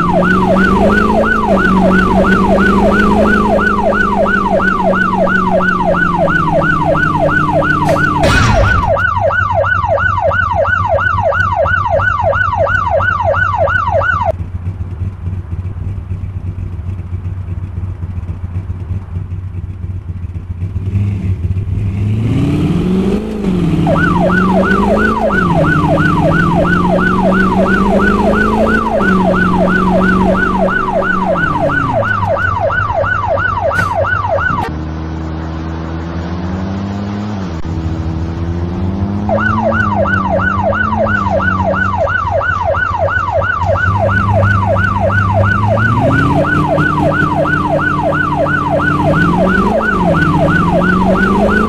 Oh, my God.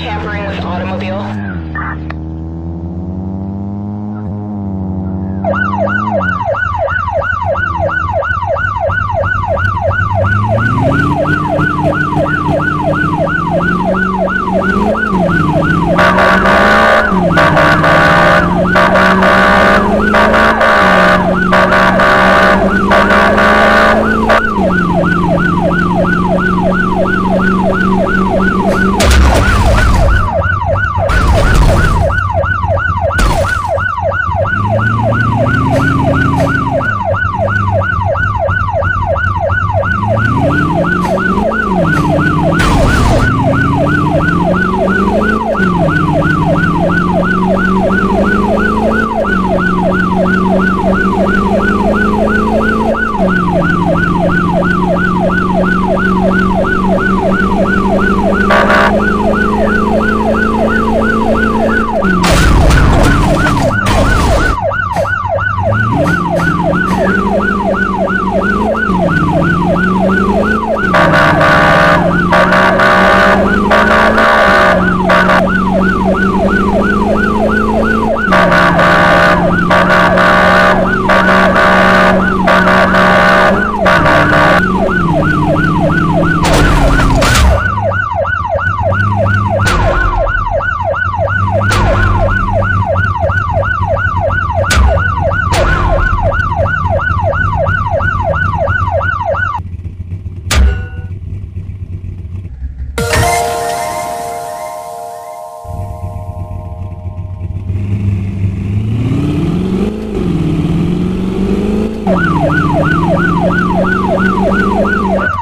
tampering with automobile. Música Thank you.